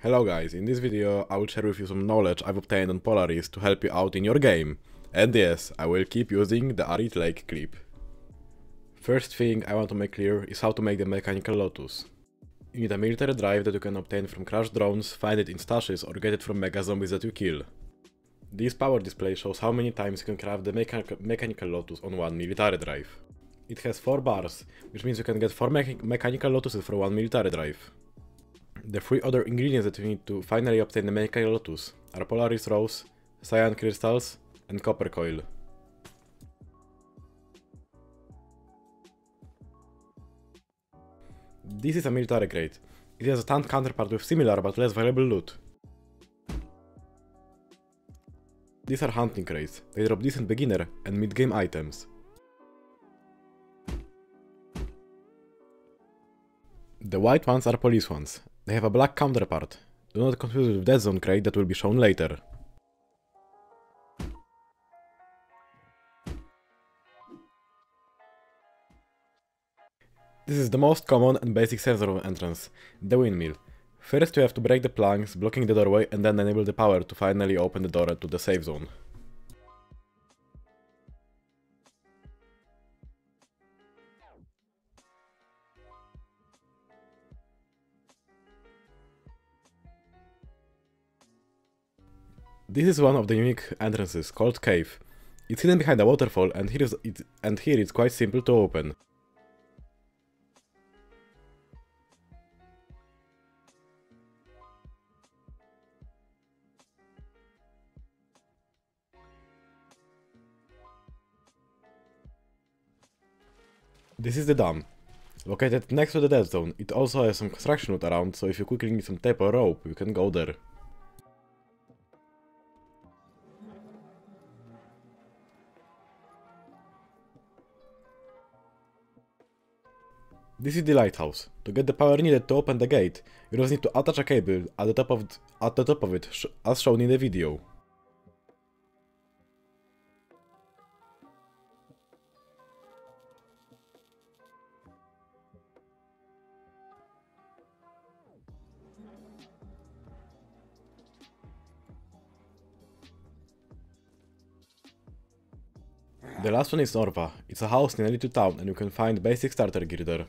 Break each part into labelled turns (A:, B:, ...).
A: Hello guys, in this video I will share with you some knowledge I've obtained on Polaris to help you out in your game. And yes, I will keep using the Arid Lake clip. First thing I want to make clear is how to make the Mechanical Lotus. You need a military drive that you can obtain from crashed drones, find it in stashes or get it from mega zombies that you kill. This power display shows how many times you can craft the mecha Mechanical Lotus on one military drive. It has 4 bars, which means you can get 4 me Mechanical Lotuses for one military drive. The three other ingredients that we need to finally obtain the Mechanical Lotus are Polaris Rose, Cyan Crystals, and Copper Coil. This is a military crate. It has a tank counterpart with similar but less valuable loot. These are hunting crates. They drop decent beginner and mid-game items. The white ones are police ones. They have a black counterpart. Do not confuse it with Dead Zone crate that will be shown later. This is the most common and basic sensor zone entrance, the windmill. First you have to break the planks, blocking the doorway, and then enable the power to finally open the door to the safe zone. This is one of the unique entrances, called Cave. It's hidden behind a waterfall and here, is it, and here it's quite simple to open. This is the dam. Located next to the dead zone, it also has some construction wood around, so if you quickly need some tape or rope, you can go there. This is the lighthouse. To get the power needed to open the gate, you just need to attach a cable at the top of, at the top of it, sh as shown in the video. The last one is Norva. It's a house nearly to town and you can find basic starter gear there.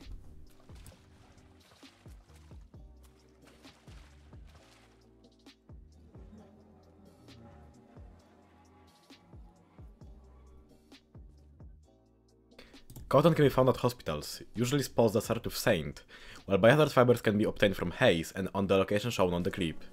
A: Cotton can be found at hospitals, usually spots that start with Saint, while biohazard fibers can be obtained from Haze and on the location shown on the clip.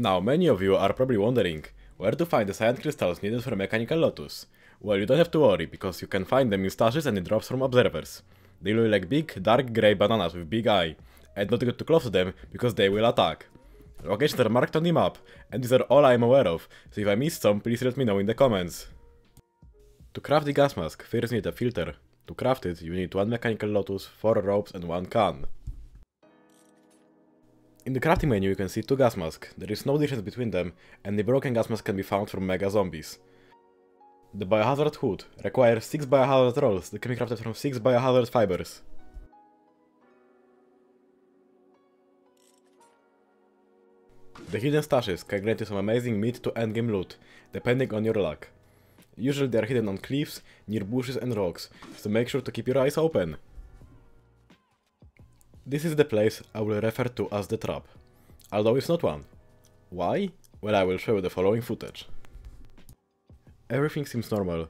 A: Now, many of you are probably wondering where to find the cyan crystals needed for Mechanical Lotus. Well, you don't have to worry, because you can find them in stashes and in drops from observers. They look like big, dark grey bananas with big eye, and not get too close to them, because they will attack. Locations are marked on the map, and these are all I am aware of, so if I missed some, please let me know in the comments. To craft the gas mask, first you need a filter. To craft it, you need one Mechanical Lotus, 4 ropes and 1 can. In the crafting menu you can see two gas masks, there is no difference between them, and the broken gas mask can be found from mega zombies. The biohazard hood requires 6 biohazard rolls that can be crafted from 6 biohazard fibers. The hidden stashes can grant you some amazing mid to end game loot, depending on your luck. Usually they are hidden on cliffs, near bushes and rocks, so make sure to keep your eyes open. This is the place I will refer to as the trap, although it's not one. Why? Well, I will show you the following footage. Everything seems normal.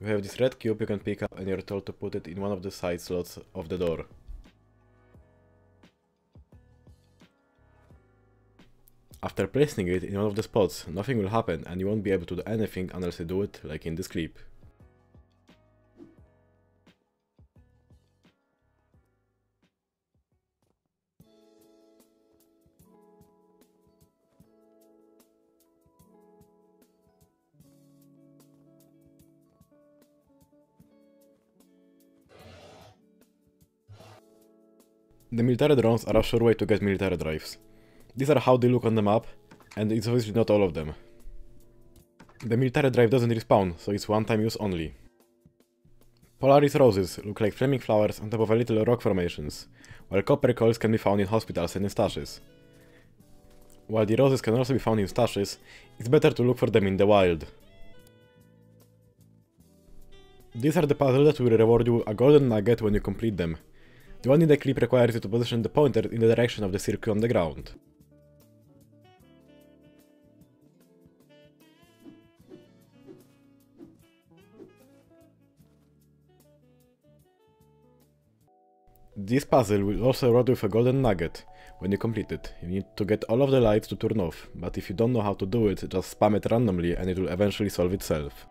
A: You have this red cube you can pick up and you're told to put it in one of the side slots of the door. After placing it in one of the spots, nothing will happen and you won't be able to do anything unless you do it like in this clip. The military drones are a sure way to get military drives. These are how they look on the map, and it's obviously not all of them. The military drive doesn't respawn, so it's one time use only. Polaris roses look like flaming flowers on top of little rock formations, while copper coils can be found in hospitals and in stashes. While the roses can also be found in stashes, it's better to look for them in the wild. These are the puzzles that will reward you a golden nugget when you complete them, the one in the clip requires you to position the pointer in the direction of the circle on the ground. This puzzle will also reward with a golden nugget. When you complete it, you need to get all of the lights to turn off, but if you don't know how to do it, just spam it randomly and it will eventually solve itself.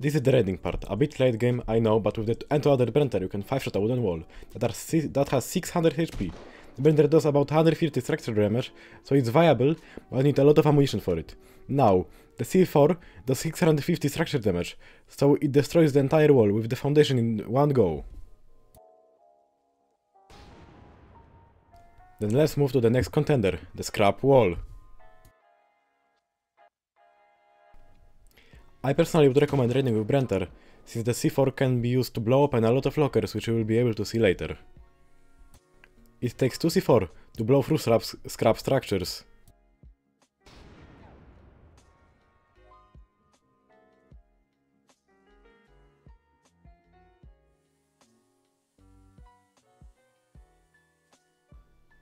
A: This is the raiding part. A bit late game, I know, but with the End-to-Other Brenter you can 5-shot a wooden wall that, that has 600 HP. The Brenter does about 150 structure damage, so it's viable, but I need a lot of ammunition for it. Now, the C4 does 650 structure damage, so it destroys the entire wall with the foundation in one go. Then let's move to the next contender, the scrap wall. I personally would recommend raiding with Brenter, since the C4 can be used to blow open a lot of lockers which you will be able to see later. It takes 2 C4 to blow through scrap structures.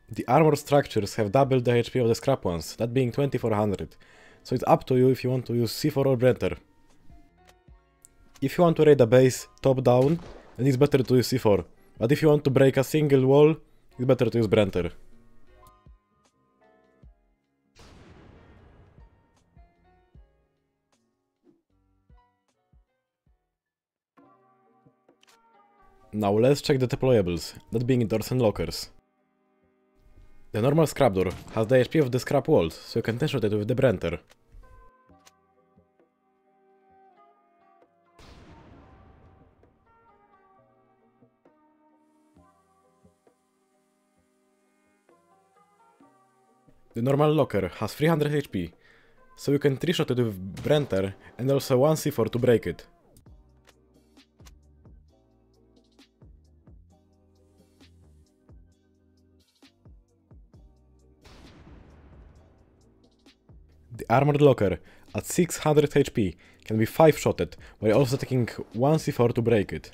A: The armor structures have doubled the HP of the scrap ones, that being 2400, so it's up to you if you want to use C4 or Brenter. If you want to raid a base top down, then it's better to use C4. But if you want to break a single wall, it's better to use Brenter. Now let's check the deployables, that being doors and lockers. The normal scrap door has the HP of the scrap walls, so you can ten-shot it with the Brenter. The normal locker has 300 HP, so you can 3-shot it with Brenter and also 1 C4 to break it. The armored locker at 600 HP can be 5-shotted while also taking 1 C4 to break it.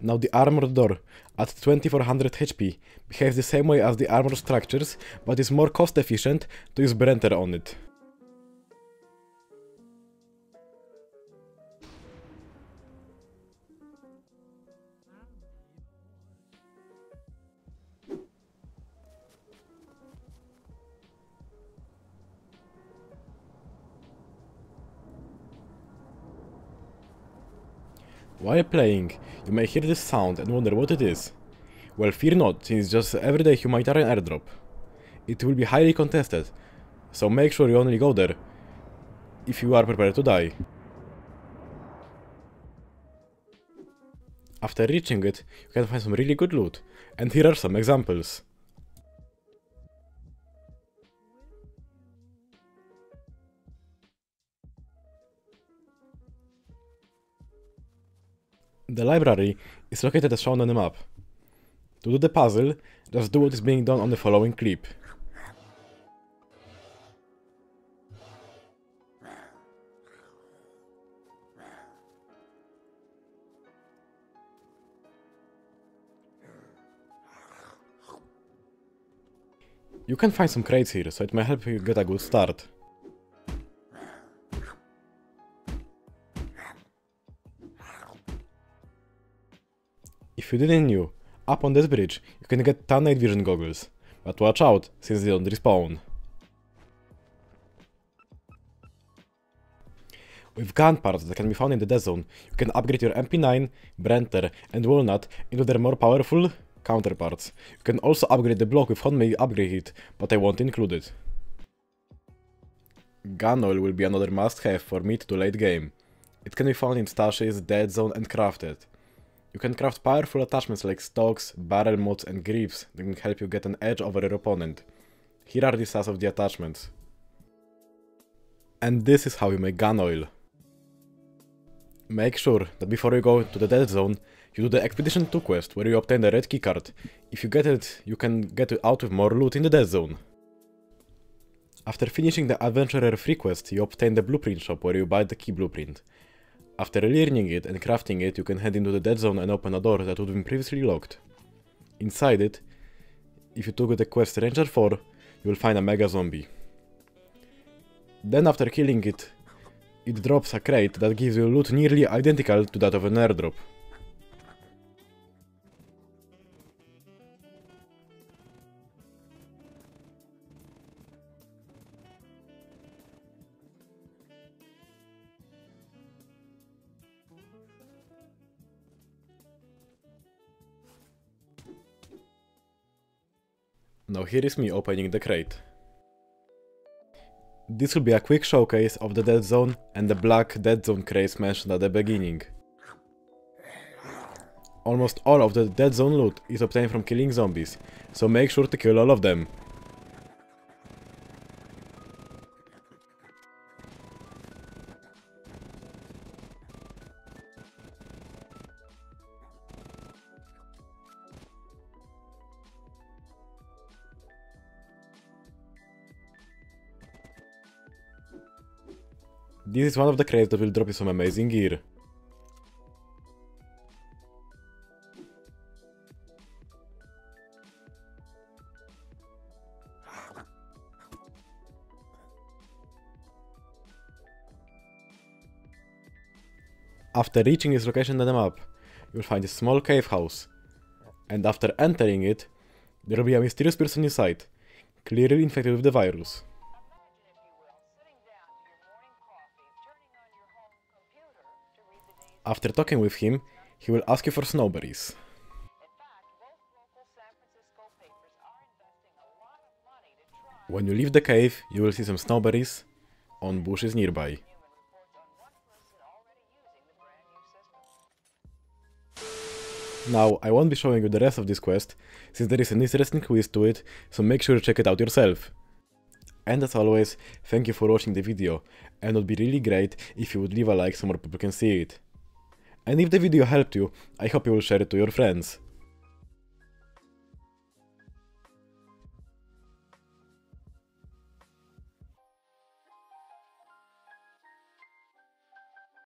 A: Now the armored door at 2400 HP behaves the same way as the armor structures, but is more cost efficient to use Brenter on it. While playing, you may hear this sound and wonder what it is. Well, fear not, since it's just everyday humanitarian airdrop. It will be highly contested, so make sure you only go there if you are prepared to die. After reaching it, you can find some really good loot, and here are some examples. The library is located as shown on the map. To do the puzzle, just do what is being done on the following clip. You can find some crates here, so it may help you get a good start. If you didn't know, up on this bridge you can get 10 night vision goggles, but watch out since they don't respawn. With gun parts that can be found in the dead zone, you can upgrade your MP9, Brenter, and Walnut into their more powerful counterparts. You can also upgrade the block with homemade upgrade kit, but I won't include it. Gun oil will be another must-have for mid to late game. It can be found in stashes, dead zone and crafted. You can craft powerful attachments like stocks, barrel mods and grips that can help you get an edge over your opponent. Here are the stats of the attachments. And this is how you make gun oil. Make sure that before you go to the dead zone, you do the Expedition 2 quest where you obtain the red keycard. If you get it, you can get out with more loot in the dead zone. After finishing the Adventurer free quest, you obtain the blueprint shop where you buy the key blueprint. After learning it and crafting it, you can head into the dead zone and open a door that would have been previously locked. Inside it, if you took the quest Ranger 4, you will find a mega zombie. Then after killing it, it drops a crate that gives you loot nearly identical to that of an airdrop. Now here is me opening the crate. This will be a quick showcase of the Dead Zone and the black Dead Zone crates mentioned at the beginning. Almost all of the Dead Zone loot is obtained from killing zombies, so make sure to kill all of them. This is one of the crates that will drop you some amazing gear. After reaching this location on the map, you'll find a small cave house. And after entering it, there will be a mysterious person inside, clearly infected with the virus. After talking with him, he will ask you for snowberries. When you leave the cave, you will see some snowberries on bushes nearby. Now, I won't be showing you the rest of this quest, since there is an interesting twist to it, so make sure to check it out yourself. And as always, thank you for watching the video, and it would be really great if you would leave a like so more people can see it. And if the video helped you, I hope you will share it to your friends.